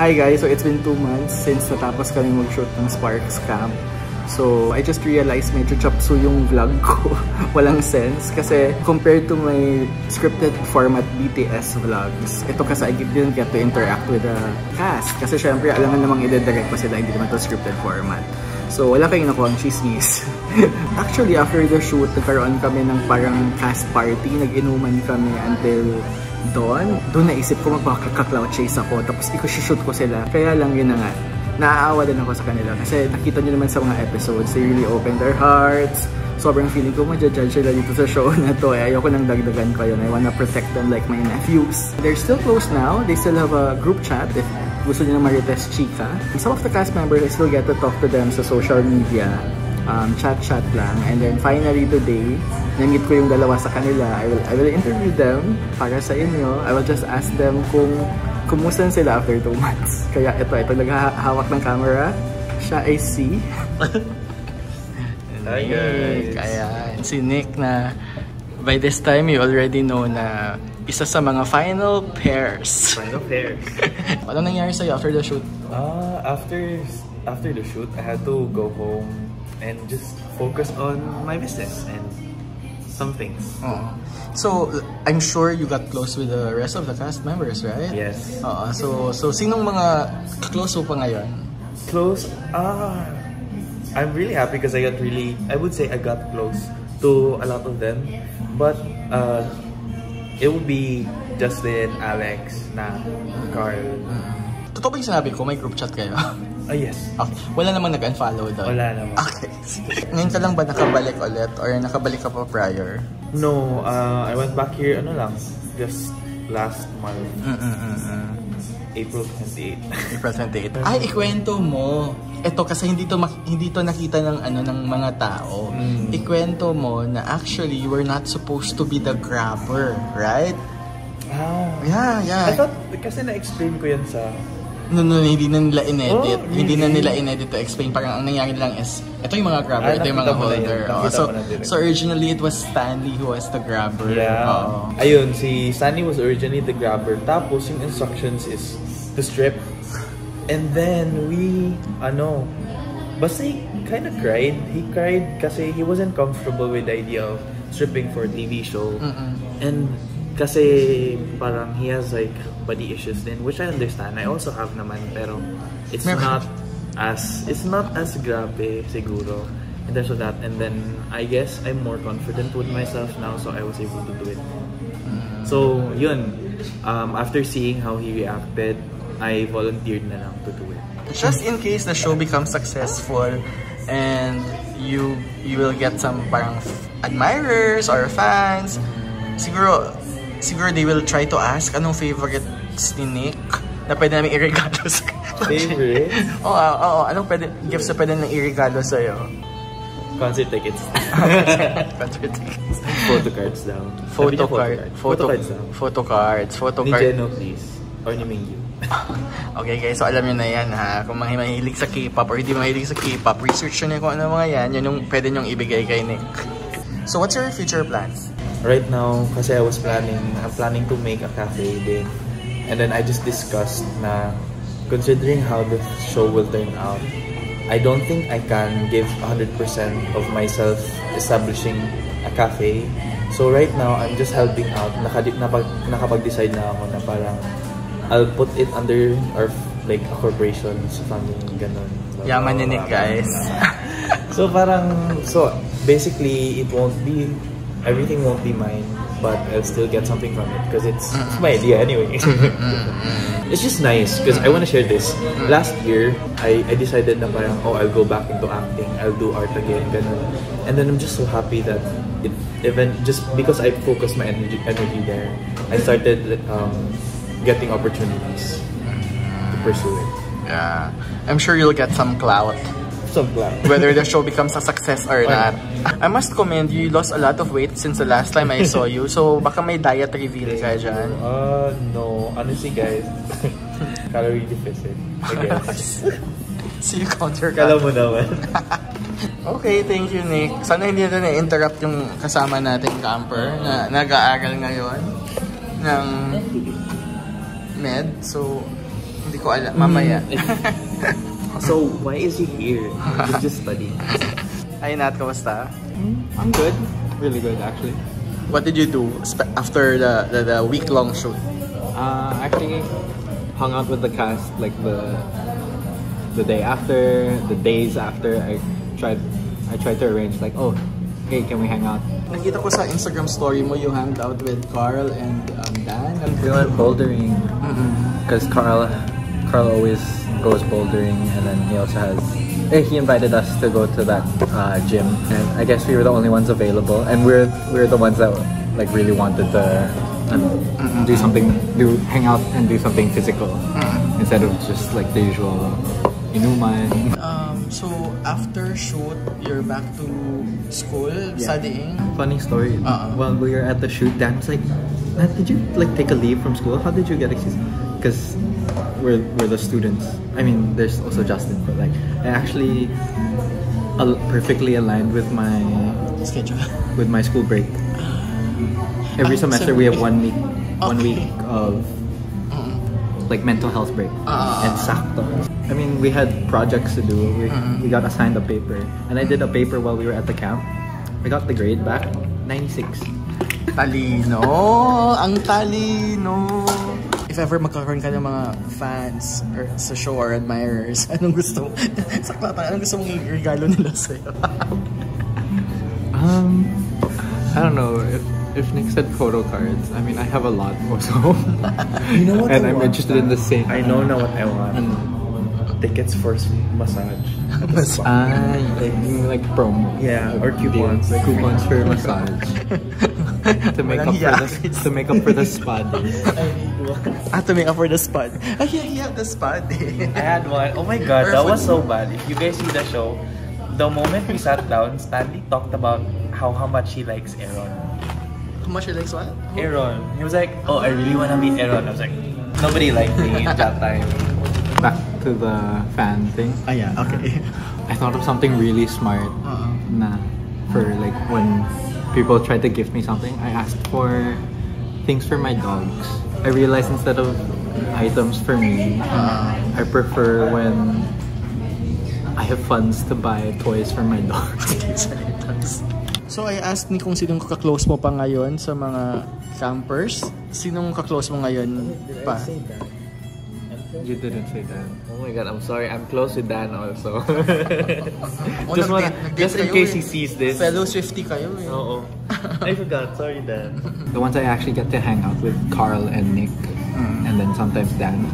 Hi guys, so it's been two months since natapos kami mag-shoot ng Sparks Camp. So, I just realized medyo chapso yung vlog ko. Walang sense. Kasi, compared to my scripted format BTS vlogs, ito kasi I didn't get to interact with the cast. Kasi syempre, alam na namang i-direct pa sila, hindi naman to scripted format. So, wala kayong nakuha chismis. Actually, after the shoot, nagkaroon kami ng parang cast party. Nag-inuman kami until doon. Doon naisip ko magpaka-cloud chase ako. Tapos, i-shoot ko sila. Kaya lang yun na nga naaawa din ako sa kanila kasi nakita nyo naman sa mga episodes, they really open their hearts. Sobrang feeling ko ma-judge sila dito sa show na to. Eh, ayoko nang dagdagan pa yun. I wanna protect them like my nephews. They're still close now. They still have a group chat if gusto nyo na marites chika. Some of the cast members, I still get to talk to them sa social media. Um, chat-chat lang. And then finally today, namit ko yung dalawa sa kanila. I will, I will interview them para sa inyo. I will just ask them kung kumusta sila after 2 months. Kaya ito, ito naghahawak ng camera. Siya ay si... Hi guys! Kaya si Nick na by this time you already know na isa sa mga final pairs. Final pairs. ano nangyari sa'yo after the shoot? Uh, after after the shoot, I had to go home and just focus on my business and some things. Oh. So, I'm sure you got close with the rest of the cast members, right? Yes. Oo. So, so sinong mga close mo pa ngayon? Close? Ah, I'm really happy because I got really, I would say I got close to a lot of them. But uh, it would be Justin, Alex, na Carl. Totoo ba yung sinabi ko? May group chat kayo? Ah, yes. Okay. Wala namang nag-unfollow doon? Wala naman. Okay. Ngayon ka lang ba nakabalik ulit? Or nakabalik ka pa prior? No, uh, I went back here, ano lang, just last month. Mm-mm-mm. April 28. April 28. Ay, ikwento mo. Ito kasi hindi to hindi to nakita ng ano ng mga tao. Mm. Ikwento mo na actually you were not supposed to be the grabber, right? Ah. Yeah, yeah. I thought, kasi na-explain ko yan sa... No, no, hindi na nila inedit. Oh, Hindi na nila inedit to explain. Parang ang nangyari lang is, ito yung mga grabber, Ah, ito yung mga yun. holder. Oo, Nakita so, so originally it was Stanley who was the grabber. Yeah. Oo. Ayun, si Sunny was originally the grabber. Tapos yung instructions is to strip. And then we, ano, basta he kind of cried. He cried kasi he wasn't comfortable with the idea of stripping for a TV show. Mm-mm. And kasi parang he has like body issues then which I understand. I also have naman, pero it's not as, it's not as grabe siguro in terms of that. And then I guess I'm more confident with myself now, so I was able to do it. So, yun. Um, after seeing how he reacted, I volunteered na lang to do it. Just in case the show becomes successful and you you will get some parang admirers or fans, siguro siguro they will try to ask anong favorites ni Nick na pwede namin irregalo sa Favorite? Oo, oo, oo. Anong pwede, gifts na pwede nang irregalo sa'yo? Concert tickets. Concert tickets. photo cards daw. Photo card. Photo Photo, cards daw. photo cards. Photo Ni card. Jeno, please. Or ni Mingyu. Okay guys, so alam nyo na yan ha. Kung mga mahilig sa K-pop or hindi mahilig sa K-pop, research nyo na kung ano mga yan. Yun yung pwede nyong ibigay kay Nick. So what's your future plans? Right now, kasi I was planning, I'm planning to make a cafe din. And then I just discussed na considering how the show will turn out, I don't think I can give 100% of myself establishing a cafe. So right now, I'm just helping out. Nakadi, napag, nakapag-decide na ako na parang I'll put it under our like a corporation, something ganun. Yaman ni Nick guys. So parang, so basically it won't be, everything won't be mine, but I'll still get something from it because it's, it's my idea anyway. it's just nice because I want to share this. Last year, I, I decided na parang, oh, I'll go back into acting, I'll do art again, ganun. And then I'm just so happy that it even just because I focused my energy, energy there, I started um, getting opportunities to pursue it. yeah. I'm sure you'll get some clout. Some glad. Whether the show becomes a success or not. I must commend you, you lost a lot of weight since the last time I saw you. So baka may diet reveal ka dyan. Uh, no. Honestly, guys, calorie deficit, I guess. See you counter Kala mo naman. Okay, thank you Nick. Sana hindi natin na-interrupt yung kasama nating camper na nag-aaral ngayon ng med. So, hindi ko alam. Mamaya. So why is he here? He's just studying. Ay, Nat, kamusta? I'm good. Really good, actually. What did you do after the, the, the week-long shoot? Uh, actually, hung out with the cast like the the day after, the days after. I tried I tried to arrange like, oh, hey, can we hang out? Nakita ko sa Instagram story mo, you hanged out with Carl and um, Dan. We went bouldering because Carl Carl always goes bouldering, and then he also has. Eh, He invited us to go to that uh, gym, and I guess we were the only ones available, and we're we're the ones that like really wanted to um, Do something, do hang out and do something physical instead of just like the usual inuman. Um, so, after shoot, you're back to school, studying. Funny story. Uh-uh. While we were at the shoot, Dan was like, "Nat, did you like take a leave from school? How did you get excused?" Because we're we're the students. I mean, there's also Justin, but like I actually al- perfectly aligned with my Schedule. with my school break. Every Ah, semester so- we have one week one week of like mental health break Ah. and sakto. I mean, we had projects to do. We, Mm-hmm. we got assigned a paper, and I did a paper while we were at the camp. I got the grade back, 96. Talino! Ang talino! Ever magkakaroon ka ng mga fans or sa show or admirers, anong gusto mo? Sakla tayo, anong gusto mong regalo nila sa'yo? Um, I don't know if if Nick said photo cards. I mean, I have a lot also. You know what and I I'm want? interested in the same. I know now what I want. Tickets for s- massage. Ah, like, like promo. Yeah, or coupons. Like coupons for massage. to make up for the to make up for the spa day. ah, to make up for the spot. Ay, yeah, yeah, the spot. I had one. Oh my god, that was so bad. If you guys see the show, the moment we sat down, Stanley talked about how how much he likes Aaron. How much he likes what? Aaron. He was like, oh, I really want to meet Aaron. I was like, nobody liked me at that time. Back to the fan thing. Ah, yeah, okay. I thought of something really smart. Uh-uh. Na for like when people try to gift me something, I asked for things for my dogs. I realized instead of items for me, I prefer when I have funds to buy toys for my dogs. So I asked ni kung sinong kaklose mo pa ngayon sa mga campers. Sinong kaklose mo ngayon pa? you didn't say that. Oh my god, I'm sorry. I'm close with Dan also. Oh, just wanna, nag-date- nag-date just in case eh. he sees this. Fellow Swifty kayo eh. Oo. I forgot. Sorry, Dan. The ones I actually get to hang out with Carl and Nick, and then sometimes Dan.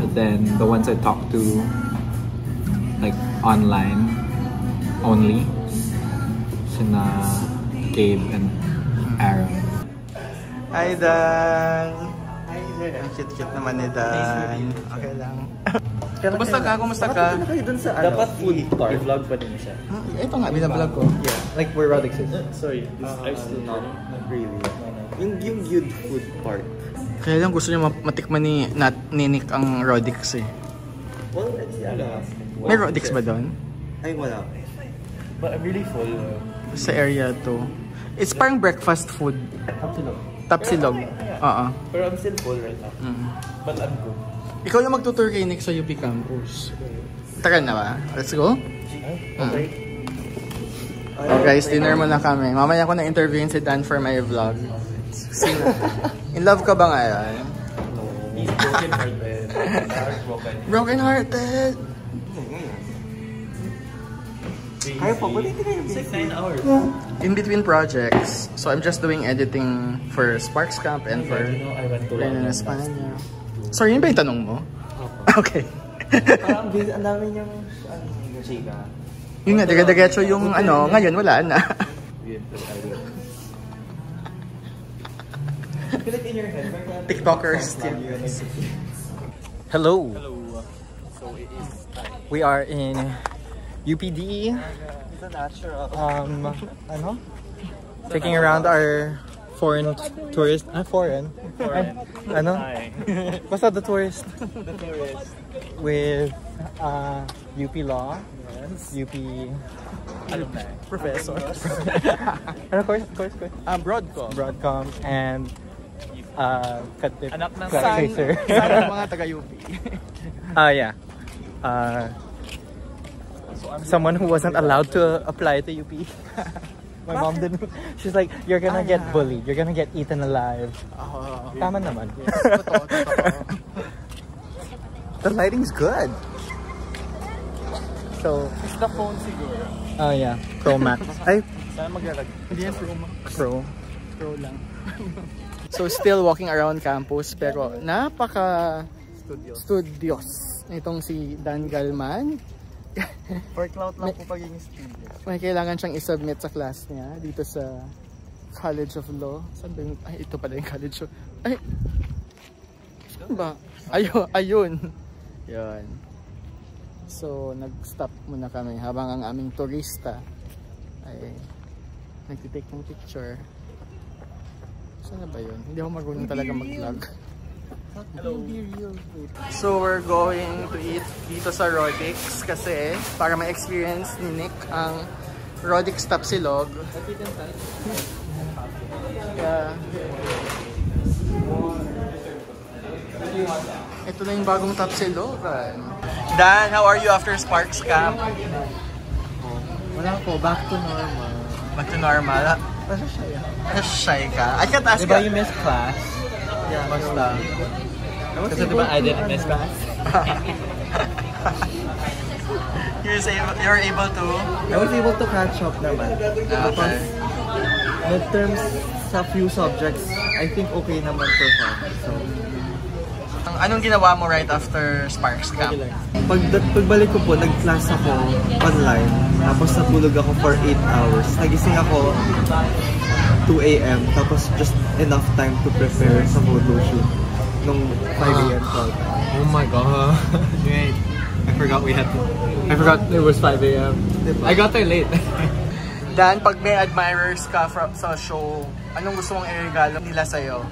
But then the ones I talk to, like online, only, sina Gabe and Aaron. Hi, Dan! Ang cute-cute naman ni Dan. Okay lang. Kumusta ka? Kumusta ka? Dapat food part. I-vlog pa din siya. Hmm, Ito nga, binablog ko. Yeah, like where Rodix is. Sorry, this, I still not. Not really. Yung, yung good food part. Kaya lang gusto niya ma- matikman ni, Nat, ni Nick ang Rodix eh. Well, it's yeah. May Rodix ba doon? Ay, wala. But I'm really full. Sa area to. It's parang breakfast food. Tapsilog. Tapsilog. Oo. Pero I'm still full right now. Mm. But I'm good. Ikaw lang magtutour kay Nick sa UP campus. Tagal na ba? Let's go? Okay. Oh guys, dinner muna kami. Mamaya ko na interviewin si Dan for my vlog. Sino? In love ka ba ngayon? He's broken hearted. Broken hearted! Kaya pa, pwede It's like 9 hours. In between projects. So I'm just doing editing for Sparks Camp and for You know, I Sorry, yun ba yung tanong mo? Okay. Parang ang dami niyang, ano, chika. Yun nga, daga-dagetso yung ano, ngayon wala na. Like in your head, TikTokers studios. Hello. We are in UPD. Um, ano? Taking around our foreign tourist. Ah, foreign. Foreign. ano? Basta the tourist. the tourist. With uh, UP Law. Yes. UP. Alumni. Professor. ano course? Course, course. Ah, Broadcom. Broadcom and uh, Katip Anak ng Crack San, Chaser. san mga taga-UP. Ah, yeah. Uh, someone who wasn't allowed to apply to UP. My mom didn't. She's like, you're gonna get bullied. You're gonna get eaten alive. Oo. Tama naman. Totoo, totoo. The lighting's good. So, It's the phone siguro. oh yeah, Pro Max. Ay, Saan maglalag? Hindi yan Pro Max. Pro. Pro lang. so still walking around campus pero napaka Studio. studios itong si Dan Galman. For clout lang po pagiging studio. May kailangan siyang isubmit sa class niya dito sa College of Law. Saan ba yung, ay ito pala yung College of, ay, saan ba? Ayun, ayun. Yun. So, nag-stop muna kami habang ang aming turista ay nagtitake ng picture. Saan na ba yun? Hindi ako marunong talaga mag-vlog. So we're going to eat dito sa Rodix kasi para ma-experience ni Nick ang Rodix Tapsilog. Yeah. Ito na yung bagong Tapsilogan. Dan, how are you after Sparks Camp? Wala po, back to normal. Back to normal. Basta siya. Shy ka. I can't ask Diba ka. you miss class? Basta. Kasi diba I didn't miss class? You're, able, you're able to? I was able to catch up naman. Okay. midterms sa few subjects, I think okay naman for fun. So, Anong ginawa mo right after Sparks Camp? pag pagbalik ko po, nag-class ako online. Tapos natulog ako for 8 hours. Nagising ako 2 a.m. Tapos just enough time to prepare sa photo shoot nung 5 a.m. call. Oh my god. Wait. I forgot we had to. I forgot it was 5 a.m. I got there late. Dan, pag may admirers ka from, sa show, anong gusto mong i-regalo nila sa'yo?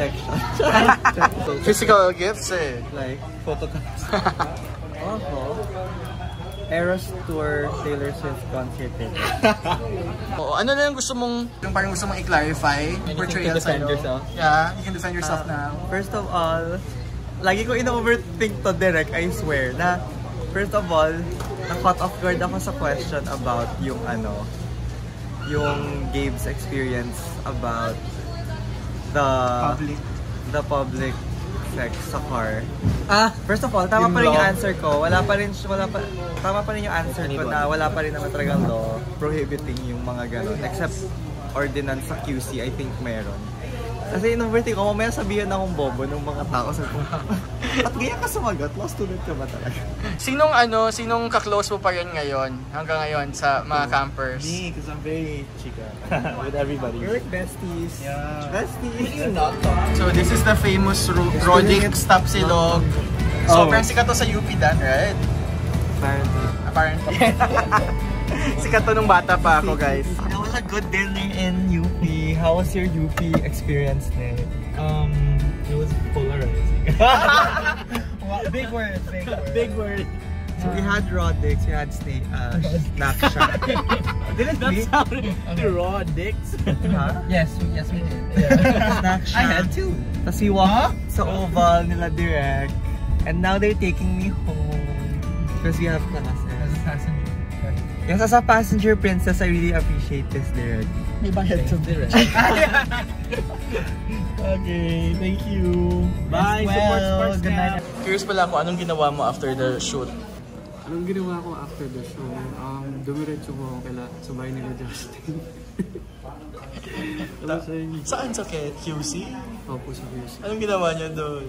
Protection. Physical gifts eh. like, photographs. Oo. Eras Tour Taylor Swift concert ticket. Oo, ano na yung gusto mong, yung parang gusto mong i-clarify? And you can defend sa'yo? yourself. Yeah, you can defend yourself now. First of all, lagi ko ino-overthink to direct, I swear, na first of all, na-caught off guard ako sa question about yung ano, yung Gabe's experience about the Public. the public sex sa car. Ah, first of all, tama Yung pa rin yung answer ko. Wala pa rin wala pa tama pa rin yung answer ko na wala pa rin naman talagang law prohibiting yung mga ganun except ordinance sa QC I think meron. Kasi in-overthink ko, mamaya sabihin akong bobo ng mga tao sa kung at ganyan ka sumagot, law student ka ba talaga? Sinong ano, sinong kaklose mo pa rin ngayon, hanggang ngayon sa mga campers? Me, because I'm very chica with everybody. We're like besties. Yeah. Besties. So this is the famous Ro- Rodix Tapsilog. Oh. Sobrang sikat to sa UP Dan, right? Apparently. Apparently. sikat to nung bata pa ako, guys. That was a good dinner in UP. How was your UP experience, Nick? um, it was polarizing. big word, big word. Big word. So we had raw dicks, we had Snake, uh, Snack Shack. Didn't we? raw dicks. Huh? Yes, yes we did. Snack Shack. I had two. Tapos we walked sa oval nila direct. And now they're taking me home. Because we have As a classes. passenger. Yes, as a passenger princess, I really appreciate this direct. May bayad to direct. Okay, thank you. Bye, support sports good night. Curious pala ako, anong ginawa mo after the shoot? Anong ginawa ko after the show? Um, dumiretso ko kaila sa bahay nila Justin. Ay, Saan sa QC? opo sa views. Anong ginawa niya doon?